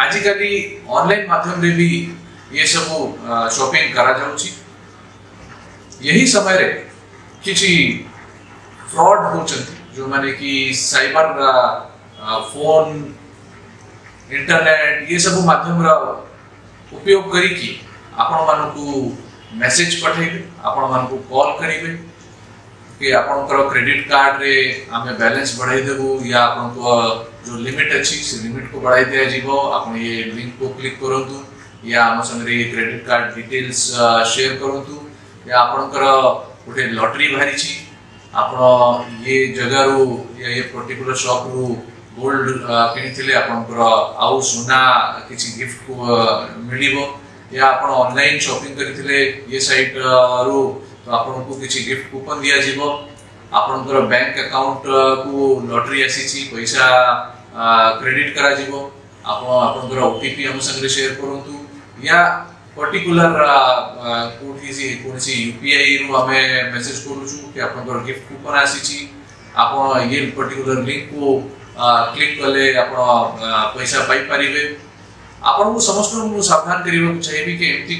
आजिकल online माध्यम रे भी ये सब शॉपिंग करा जाउची यही समय रे फ्रॉड जो माने कि साइबर फोन इंटरनेट ये सब माध्यम उपयोग कर कि आपण मानकू मैसेज पठेबे आपण मानकू कॉल करीबे કે આપણકો ક્રેડિટ કાર્ડ રે અમે બેલેન્સ બઢાઈ દેકુ કે આપણકો જો લિમિટ છે સિ લિમિટ કો બઢાઈ દેજીગો આપણ એ બટન કો ક્લિક કરતુ કે આ અમે સંગરે ક્રેડિટ કાર્ડ ડિટેલ્સ શેર કરતુ કે આપણકો ઉઠે લોટરી ભરી ચી આપણ એ જગ્યા રૂ કે એ પર્ટીક્યુલર શોપ રૂ ગોલ્ડ પેટીલે આપણકો આઉ સુના કીચી ગિફ્ટ કો મિળીબો કે આપણ ઓનલાઈન શોપિંગ કરી થીલે એ સાઈટ રૂ তো আপোনক কিছু গিফট কুপন দিয়া দিব আপোনকৰ বেংক একাউন্ট কো লটৰি আছিসি पैसा ক্রেডিট কৰা দিব আপোনক আপোনকৰ ওপি পি আমাকৰে শেয়ার কৰোনতু ইয়া পৰ্টিকুলার কোড হিজি কোনেছি ইউপিআই ৰে মেসেজ কৰোচু কি আপোনকৰ গিফট কুপন আছিসি আপোন এগেইন পৰ্টিকুলার লিংক কো ক্লিক কৰলে আপোনা पैसा পাই পৰিবে আপনক সমস্ত সাবধান কৰিব চহৈ বিকে এতি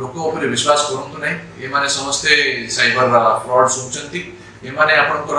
লোকৰ ওপৰত বিশ্বাস কৰোনটো নাই এ মানে সমস্ত সাইবার ফ্ৰড সূচନ୍ତି এ মানে আপোনকৰ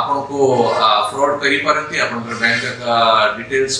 আপোনক ফ্ৰড কৰি পৰନ୍ତି আপোনকৰ বেংকৰ ডিটেলছ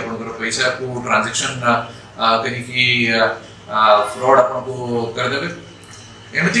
আপোনকৰ पैसा কোৱা ট্ৰানজেকচন কৰি কি ফ্ৰড আপোনক কৰিব এতি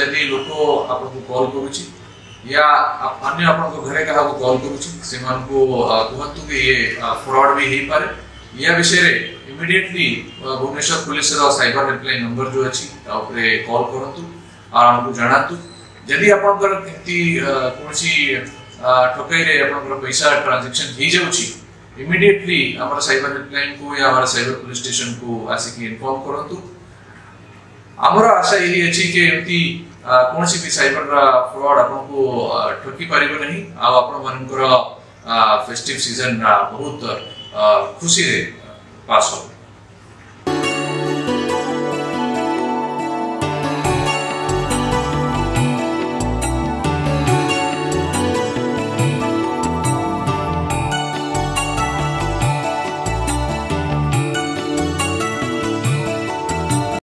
যদি লোক আপোনক কল কৰে या अन्य आपण को घरे कहा को कॉल कहतु कि ये फ्रॉड भी ही पर या विषय रे भुवनेश्वर पुलिस रो साइबर नंबर जो अछि ता उपरे और हमको जणातु यदि आपण कर किति कोनसी ठकाई कर पैसा ट्रांजैक्शन ही जाउछि इमीडिएटली हमारा साइबर हेल्पलाइन को या हमारा साइबर पुलिस स्टेशन को आसी की इन्फॉर्म करतु आशा यही अच्छी कि एमती किर फ्र ठकि पार फेस् बहुत खुसी पास ह